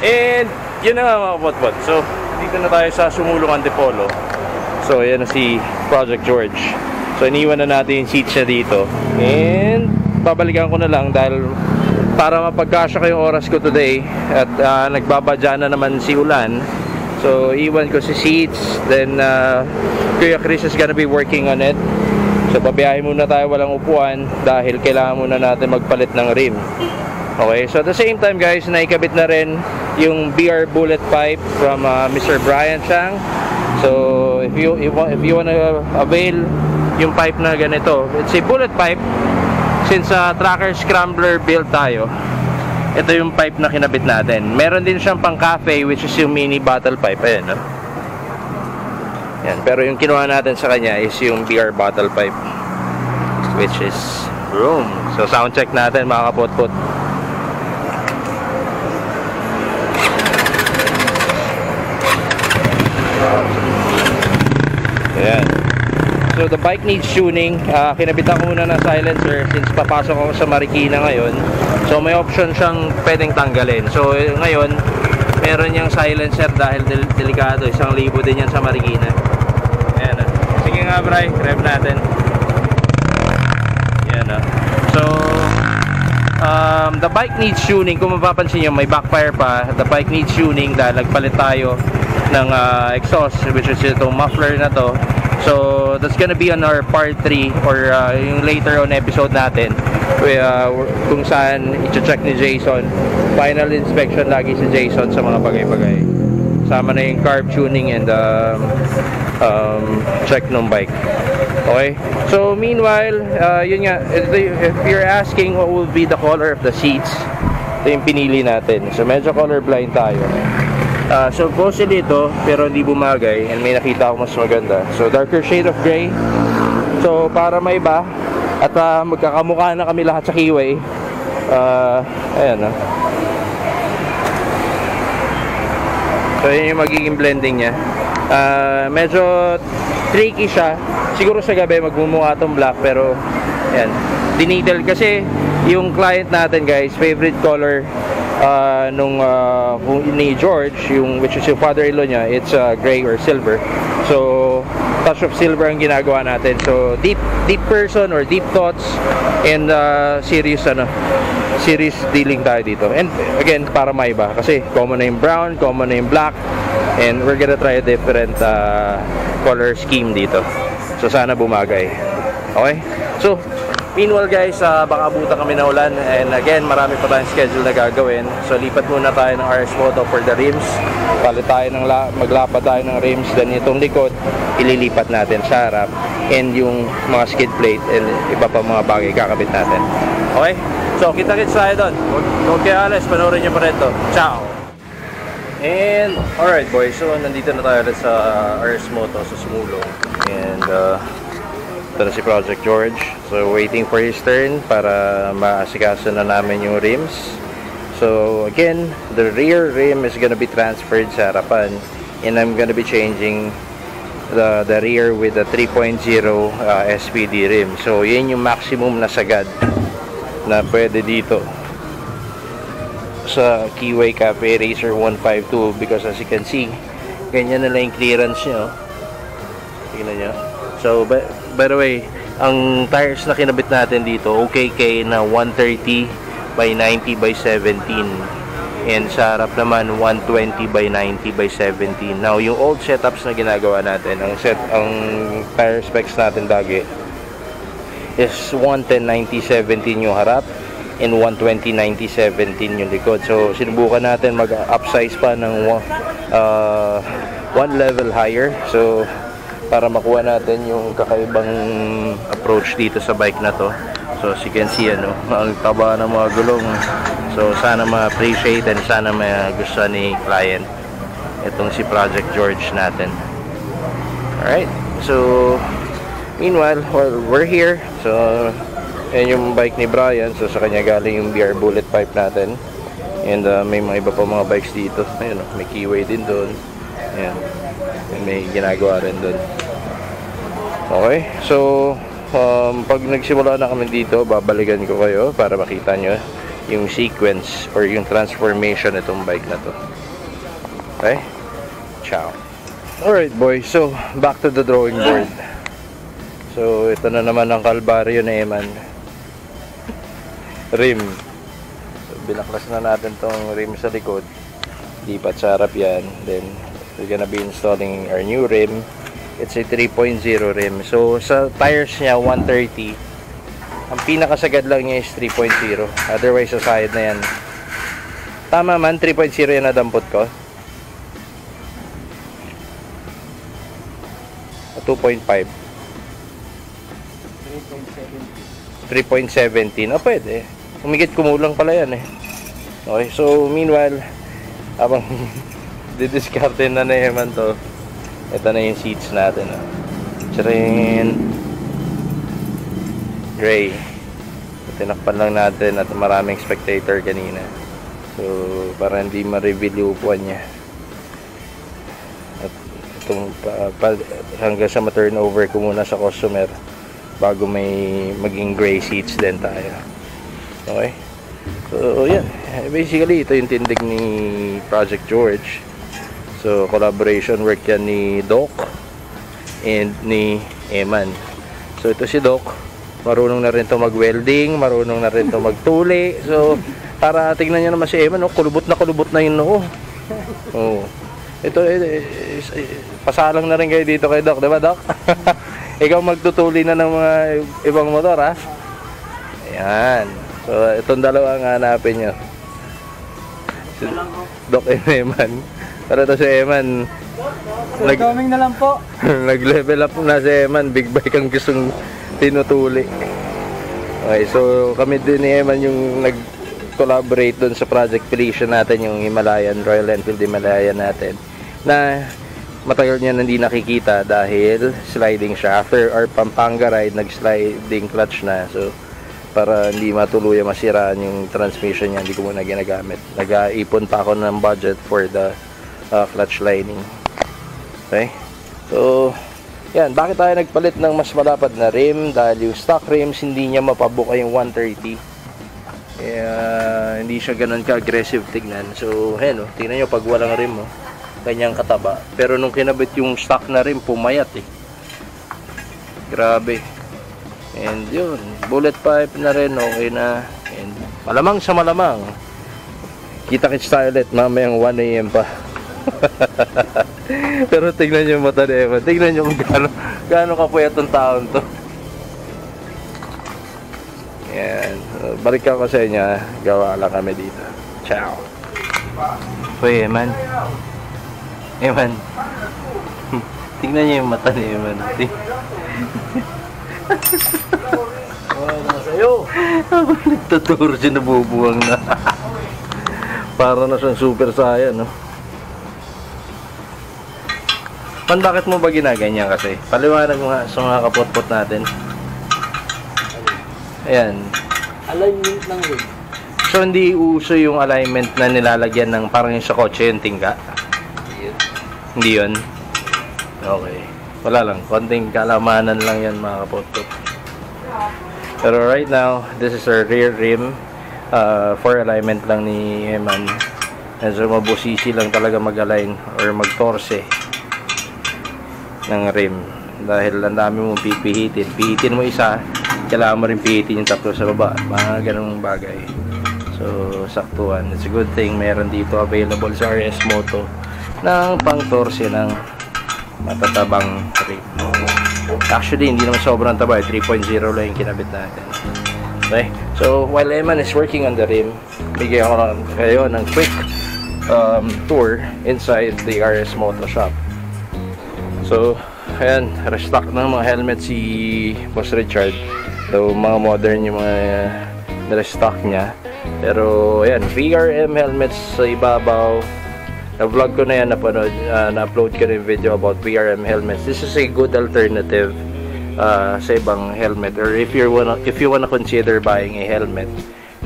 And, yun na nga mga kapotpot. So, dito na tayo sa Sumulong Antipolo. So, ayan na si Project George. So, iniwan na natin yung seats niya dito. And, babalikan ko na lang dahil para mapagkasya ko yung oras ko today at uh, nagbabadya na naman si Ulan. So, iwan ko si seats. Then, uh, Kuya Chris is gonna be working on it. So, babiyahe muna tayo walang upuan dahil kailangan muna natin magpalit ng rim. Okay, so at the same time guys, naikabit na rin yung BR bullet pipe from uh, Mr. Brian Chang. So, if you if, if you wanna avail yung pipe na ganito, it's a bullet pipe since uh, tracker scrambler build tayo. Ito yung pipe na kinabit natin. Meron din siyang pang cafe which is yung mini bottle pipe. Ayan, no? Yan, pero yung kinuha natin sa kanya is yung BR bottle pipe which is room. So sound check natin mga kapot-pot. Ayan. So the bike needs tuning. Uh, kinabitan ko muna ng silencer since papasok ako sa Marikina ngayon. So may option siyang pwedeng tanggalin. So ngayon, meron niyang silencer dahil del delikado. Isang libo din yan sa Marikina. Ayan na. Sige nga Bray, rev natin. Ayan na. So, um, the bike needs tuning. Kung mapapansin nyo, may backfire pa. The bike needs tuning dahil nagpalit tayo ng uh, exhaust which is itong muffler na to. So that's gonna be on our part 3 or uh, yung later on episode natin uh, kung saan i-check ni Jason. Final inspection lagi si Jason sa mga bagay-bagay. Sama na yung carb tuning and um, um, check ng bike. Okay? So meanwhile uh, yun nga if you're asking what will be the color of the seats ito yung pinili natin. So medyo color blind tayo Uh, so supposedly ito, pero hindi bumagay and may nakita ako mas maganda. So darker shade of gray. So para may iba at uh, magkakamukha na kami lahat sa Kiway. Uh, ayan na. Uh. So yun yung magiging blending niya. Uh, medyo tricky siya. Siguro sa gabi magmumukha tong black pero ayan. Diniddle kasi yung client natin guys, favorite color uh, nung uh, ni George, yung which is yung father-in-law niya, it's uh, gray or silver. So, touch of silver ang ginagawa natin. So, deep deep person or deep thoughts and uh, serious ano, serious dealing tayo dito. And again, para maiba kasi common na yung brown, common na yung black, and we're gonna try a different uh, color scheme dito. So, sana bumagay. Okay? So, Meanwhile guys, uh, baka abutan kami na ulan and again, marami pa tayong schedule na gagawin. So lipat muna tayo ng RS Moto for the rims. Palit tayo ng la maglapad tayo ng rims. Then itong likod, ililipat natin sa harap. And yung mga skid plate and iba pa mga bagay kakabit natin. Okay? So kita-kits tayo doon. Huwag kayo alas, panoorin nyo pa rin to. Ciao! And, alright boys, so nandito na tayo sa RS Moto sa Sumulong. And, uh, ito na si Project George. So, waiting for his turn para maasikaso na namin yung rims. So, again, the rear rim is gonna be transferred sa harapan. And I'm gonna be changing the, the rear with the 3.0 uh, SPD rim. So, yun yung maximum na sagad na pwede dito sa Keyway Cafe Racer 152 because as you can see, ganyan na lang yung clearance nyo. Tingnan nyo. So, by, by the way, ang tires na kinabit natin dito, OKK na 130 by 90 by 17. And sa harap naman, 120 by 90 by 17. Now, yung old setups na ginagawa natin, ang set, ang tire specs natin lagi is 110 90 17 yung harap and 120 90 17 yung likod. So, sinubukan natin mag-upsize pa ng uh, one level higher. So, para makuha natin yung kakaibang approach dito sa bike na to. So as you can see ano ang taba ng mga gulong. So sana ma-appreciate and sana gusto ni client itong si Project George natin. Alright so meanwhile well, we're here. So yan yung bike ni Brian. So sa kanya galing yung BR bullet pipe natin. And uh, may mga iba pa mga bikes dito. Ayun oh, may keyway din doon ayan. May ginagawa rin doon okay so um, pag nagsimula na kami dito babalikan ko kayo para makita nyo yung sequence or yung transformation itong bike na to. Okay? Ciao. Alright boys, so back to the drawing board. So ito na naman ang kalbaryo ni Eman. Rim. So, binaklas na natin tong rim sa likod. Lipat sa harap yan. Then we're gonna be installing our new rim. It's a 3.0 rim. So sa tires niya 130. Ang pinakasagad lang niya is 3.0. Otherwise sa side na yan. Tama man, 3.0 yan na dampot ko. 2.5 3.17 oh pwede umigit kumulang pala yan eh okay so meanwhile habang didiskarte na na naman to ito na yung seats natin oh. Charin gray. Tinakpan lang natin at maraming spectator kanina. So para hindi ma-reveal yung upuan niya. At itong pa, pa, hanggang sa ma-turnover ko muna sa customer bago may maging gray seats din tayo. Okay? So yan. Basically ito yung tindig ni Project George so collaboration work yan ni Doc and ni Eman so ito si Doc marunong na rin to mag-welding, marunong na rin to magtuli. So, para tingnan niyo naman si Eman, oh, kulubot na kulubot na yun noo. Oh. Ito, eh, eh, eh, pasalang na rin kayo dito kay Doc, di ba Doc? Ikaw magtutuli na ng mga ibang motor, ha? Ayan. So, itong dalawa ang hanapin nyo. Si Doc and Eman. Pero ito si Eman, Nag coming na lang po. nag-level up na si Eman. Big bike ang gustong tinutuli. Okay, so kami din ni Eman yung nag-collaborate doon sa Project Felicia natin, yung Himalayan, Royal Enfield Himalayan natin, na matagal niya hindi nakikita dahil sliding siya. After our Pampanga ride, nag-sliding clutch na. So, para hindi matuluyan masiraan yung transmission niya, hindi ko muna ginagamit. Nag-aipon pa ako ng budget for the uh, clutch lining. Okay? So, yan, bakit tayo nagpalit ng mas malapad na rim? Dahil yung stock rims, hindi niya mapabuka yung 130. Kaya, hindi siya ganun ka-aggressive tignan. So, ayan o, tingnan nyo pag walang rim o. Kanyang kataba. Pero nung kinabit yung stock na rim, pumayat eh. Grabe. And yun, bullet pipe na rin, okay na. And malamang sa malamang. Kita-kits tayo ulit, mamayang 1am pa. Pero tingnan nyo yung mata ni Evan. Tingnan nyo kung gaano, gaano kapuyat ang taon to. Yan. Uh, Balik ako sa inyo. ha. Gawa lang kami dito. Ciao. Uy, Eman. Eman. Tingnan nyo yung mata ni Eman. Sa'yo. Habang nagtuturo siya nabubuwang na. Para na siyang super saiyan, no? Pan, bakit mo ba ginaganyan kasi? Paliwanag mo nga sa mga kapot-pot natin. Ayan. Alignment lang rin. So, hindi uso yung alignment na nilalagyan ng parang yung sa kotse yung tingga? Hindi yun? Okay. Wala lang. Konting kalamanan lang yan mga kapot-pot. Pero right now, this is our rear rim. Uh, for alignment lang ni Eman. Medyo mabusisi lang talaga mag-align or mag-torse ng rim. Dahil ang dami mong pipihitin. Pihitin mo isa, kailangan mo rin pihitin yung tatlo sa baba. Mga ganung bagay. So, saktuhan. It's a good thing meron dito available sa RS Moto ng pang-torse ng matatabang rim. Actually, hindi naman sobrang taba. 3.0 lang yung kinabit natin. Okay? So, while Eman is working on the rim, bigyan ko kayo ng quick um, tour inside the RS Moto Shop. So, ayan, restock ng mga helmet si Boss Richard. So, mga modern yung mga restock niya. Pero, ayan, VRM helmets sa ibabaw. Na-vlog ko na yan, napanood, uh, na-upload ko na yung video about VRM helmets. This is a good alternative uh, sa ibang helmet. Or if you wanna, if you wanna consider buying a helmet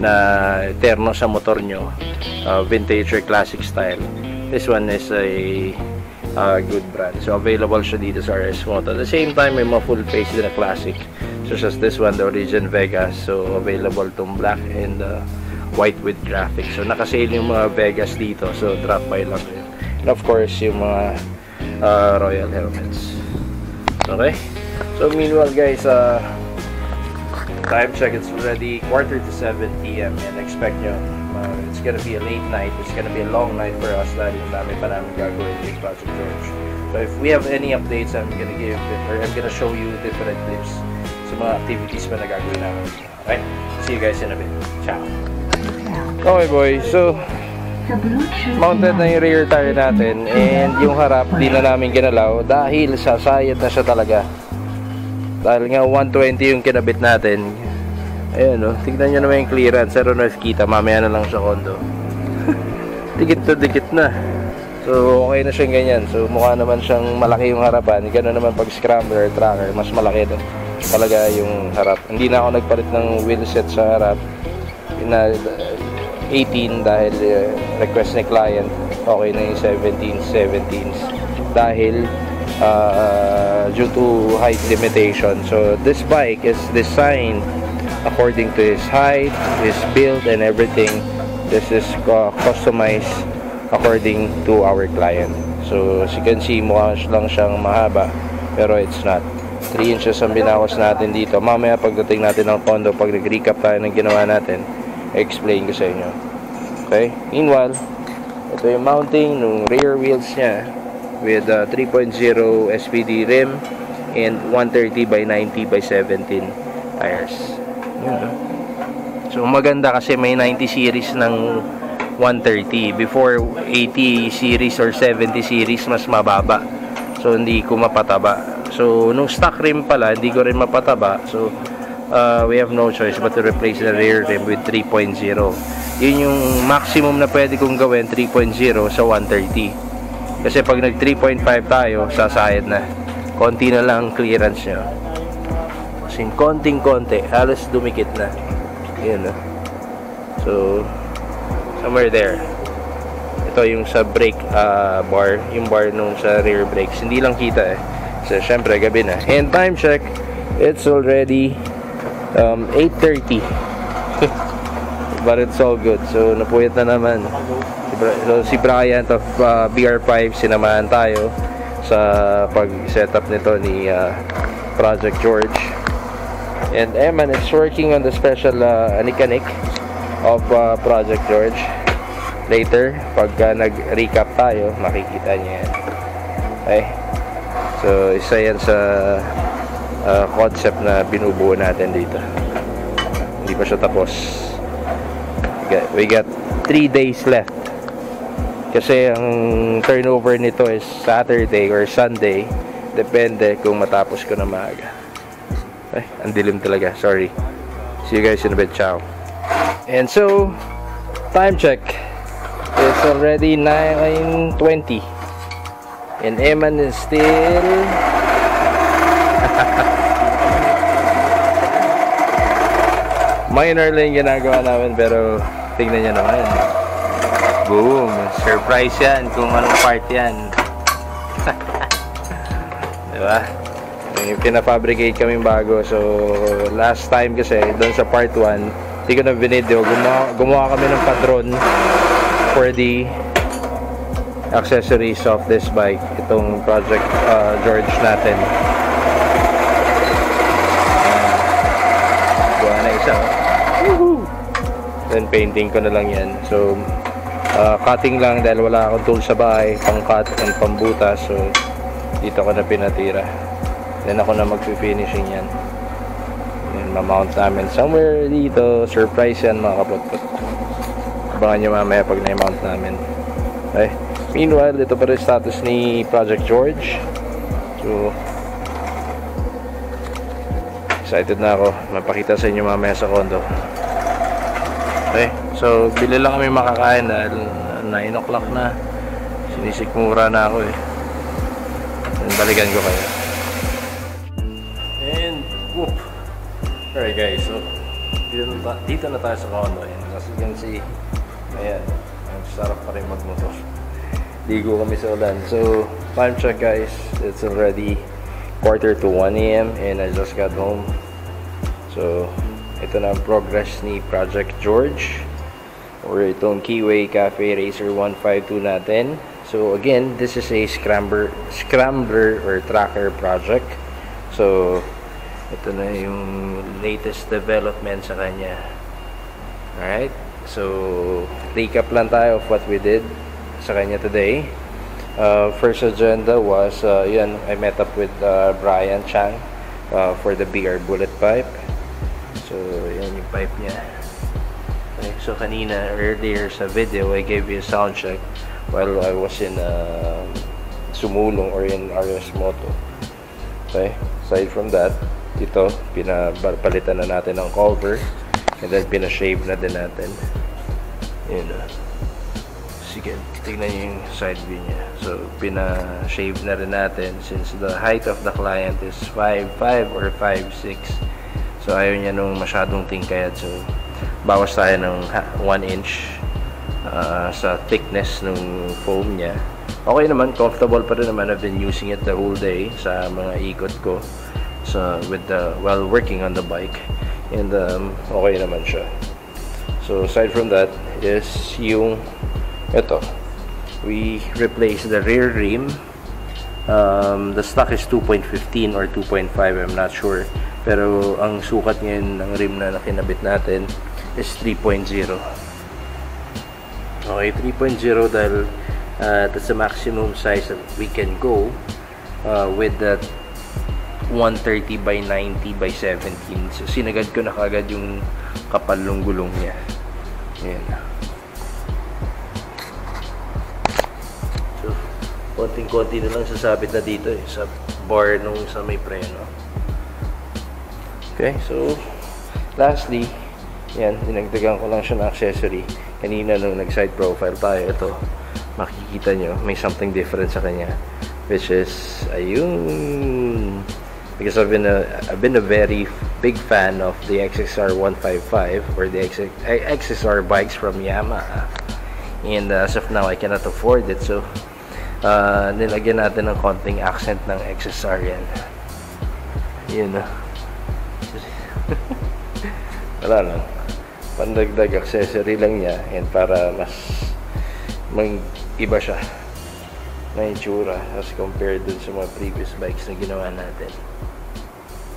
na terno sa motor nyo, uh, vintage or classic style, this one is a uh, good brand. So, available siya dito sa RS Moto. At the same time, may mga full face din na classic. Such as this one, the Origin Vegas. So, available tong black and uh, white with graphics. So nakasale yung mga Vegas dito. So drop by lang kayo. And of course, yung mga uh, Royal helmets. Okay? So meanwhile guys, uh, time check, it's already quarter to 7 p.m. and expect nyo, uh, it's gonna be a late night. It's gonna be a long night for us dahil yung dami pa namin gagawin with Project George. So if we have any updates, I'm gonna give it, or I'm gonna show you different clips sa mga activities pa na gagawin namin. Okay? See you guys in a bit. Ciao! Okay boy, so mounted na yung rear tire natin and yung harap di na namin ginalaw dahil sasayad na siya talaga dahil nga 120 yung kinabit natin ayun o, oh, tignan nyo naman yung clearance. I don't know if kita, mamaya na lang sa kondo. Dikit to dikit na. So okay na siyang ganyan. So mukha naman siyang malaki yung harapan. Gano'n naman pag scrambler tracker mas malaki to talaga yung harap. Hindi na ako nagpalit ng wheel set sa harap. Na 18 dahil uh, request ni client. Okay na yung 17 17s dahil uh, due to height limitation. So this bike is designed according to his height his build and everything this is uh, customized according to our client so as you can see mukha lang siyang mahaba pero it's not 3 inches ang binawas natin dito mamaya pagdating natin ng condo pag nag-recap tayo ng ginawa natin explain ko sa inyo. Okay? Meanwhile, ito yung mounting ng rear wheels niya with uh, 3.0 SPD rim and 130 by 90 by 17 tires. No? So maganda kasi may 90 series ng 130. Before 80 series or 70 series mas mababa. So hindi ko mapataba. So nung stock rim pala, hindi ko rin mapataba. So uh, we have no choice but to replace the rear rim with 3.0 yun yung maximum na pwede kong gawin 3.0 sa 130 kasi pag nag 3.5 tayo sasayad na konti na lang clearance nyo kasi konting konti halos dumikit na. Yun no? so somewhere there. Ito yung sa brake uh, bar yung bar nung sa rear brakes. Hindi lang kita eh. So syempre gabi na. And time check it's already um, 8.30 but it's all good. So napuyat na naman. So si Brian of uh, BR5 sinamahan tayo sa pag setup nito ni uh, Project George and Eman is working on the special uh, anikanik of uh, Project George. Later pagka nag-recap tayo makikita niya yan. Okay? So isa yan sa uh, concept na binubuo natin dito. Hindi pa siya tapos. We got, we got 3 days left. Kasi ang turnover nito is Saturday or Sunday. Depende kung matapos ko na maaga ay, ang dilim talaga. Sorry. See you guys in a bit. Ciao. And so time check. It's already 9.20 and Eman is still minor lang ginagawa namin pero tingnan nyo naman. Boom. Surprise yan kung anong part yan. Diba may pinafabricate kami bago. So last time kasi doon sa part 1 hindi ko na binidyo gumawa, gumawa kami ng patron for the accessories of this bike itong project uh, George natin. Gawa na isa. Then painting ko na lang yan. So uh, cutting lang dahil wala akong tool sa bahay pang cut and pambutas so dito ko na pinatira then ako na magpi-finishing yan. Then mamount namin somewhere dito. Surprise yan mga kaputput abangan nyo mamaya pag na-mount namin. Okay meanwhile ito pa rin status ni Project George. So excited na ako. Mapakita sa inyo mamaya sa condo. Okay so bili lang kami makakain dahil 9 o'clock na. Sinisikmura na ako eh. Balikan ko kayo alright guys so dito na, dito na tayo sa condo and as you can see ayan sarap pa rin magmotor ligo kami sa ulan so time check guys it's already quarter to 1 a.m. and I just got home so ito na ang progress ni Project George or itong Keyway Cafe Racer 152 natin. So again, this is a scrambler, scrambler or tracker project. So ito na yung latest development sa kanya. Alright, so recap lang tayo of what we did sa kanya today. Uh, first agenda was, uh, yan, I met up with uh, Brian Chang uh, for the BR bullet pipe. So, yan yung pipe niya. Okay, so kanina, earlier sa video, I gave you a sound check while I was in uh, Sumulong or in RS Moto. Okay, aside from that, ito, pinapalitan na natin ng cover and then pinashave na din natin. Yun na. Sige, tingnan nyo yung side view niya. So, pina-shave na rin natin since the height of the client is 5'5 or 5'6. So, ayaw niya nung masyadong tingkayad. So, bawas tayo ng 1 inch uh, sa thickness ng foam niya. Okay naman, comfortable pa rin naman. I've been using it the whole day sa mga ikot ko sa with the while working on the bike and um, okay naman siya. So aside from that is yung ito. We replaced the rear rim. Um, the stock is 2.15 or 2.5, I'm not sure. Pero ang sukat ngayon ng rim na nakinabit natin is 3.0. Okay, 3.0 dahil uh, that's the maximum size that we can go uh, with that 130 by 90 by 17. So, sinagad ko na kagad yung kapal ng gulong niya. Ayan. So, konting-konti na lang sasabit na dito eh, sa bar nung sa may preno. Okay, so, lastly, yan, dinagdagan ko lang siya ng accessory. Kanina nung nag-side profile tayo, ito, makikita nyo, may something different sa kanya. Which is, ayun, because I've been a I've been a very big fan of the XXR 155 or the XXR bikes from Yamaha. And uh, as of now I cannot afford it. So uh, nilagyan natin ng konting accent ng XSR yan. Yun na wala lang. Pandagdag accessory lang niya and para mas mag iba siya na itsura as compared dun sa mga previous bikes na ginawa natin.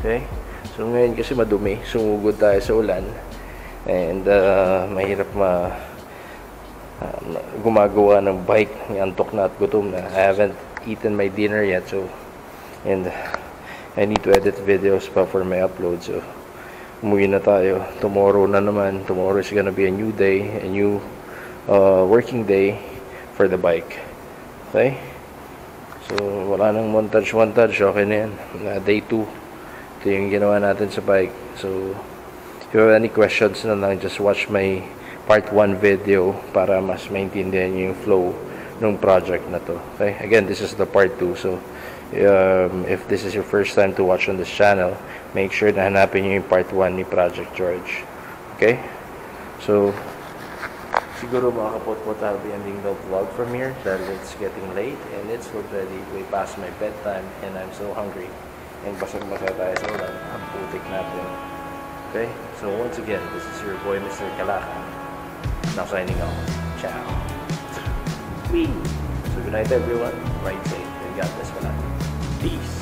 Okay? So ngayon kasi madumi, sumugod tayo sa ulan and uh, mahirap ma uh, gumagawa ng bike, antok na at gutom na. I haven't eaten my dinner yet so and I need to edit videos pa for my upload so umuwi na tayo. Tomorrow na naman. Tomorrow is gonna be a new day, a new uh, working day for the bike. Okay? So, wala nang montage-montage. Okay na yan. Na day 2. Ito yung ginawa natin sa bike. So, if you have any questions na lang, just watch my part 1 video para mas maintindihan yung flow ng project na to. Okay? Again, this is the part 2. So, um, if this is your first time to watch on this channel, make sure na hanapin nyo yung part 1 ni Project George. Okay? So, siguro mga kapot-pot I'll be ending the vlog from here dahil it's getting late and it's already way past my bedtime and I'm so hungry and basag-basa tayo sa ulan. Ang putik natin. Okay? So once again this is your boy Mr. Kalaka now signing off. Ciao. Wee. so good night everyone. Ride safe. And God bless pala peace